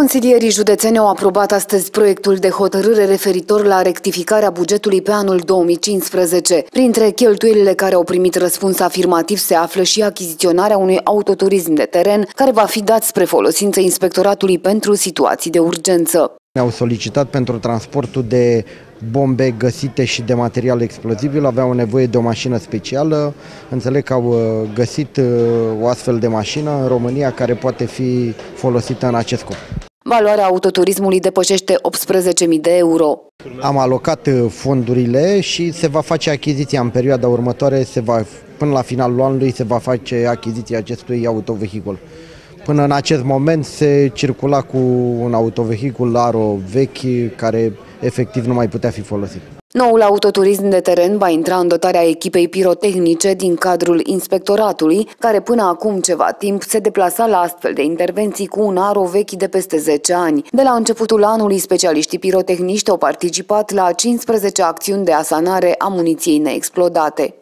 Consilierii județeni au aprobat astăzi proiectul de hotărâre referitor la rectificarea bugetului pe anul 2015. Printre cheltuielile care au primit răspuns afirmativ se află și achiziționarea unui autoturism de teren care va fi dat spre folosință inspectoratului pentru situații de urgență. Ne-au solicitat pentru transportul de bombe găsite și de material explozibil, aveau nevoie de o mașină specială. Înțeleg că au uh, găsit uh, o astfel de mașină în România care poate fi folosită în acest scop. Valoarea autoturismului depășește 18.000 de euro. Am alocat uh, fondurile și se va face achiziția în perioada următoare, se va, până la finalul anului se va face achiziția acestui autovehicul. Până în acest moment se circula cu un autovehicul Aro vechi care efectiv nu mai putea fi folosit. Noul autoturism de teren va intra în dotarea echipei pirotehnice din cadrul inspectoratului, care până acum ceva timp se deplasa la astfel de intervenții cu un aro vechi de peste 10 ani. De la începutul anului, specialiștii pirotehniști au participat la 15 acțiuni de asanare a muniției neexplodate.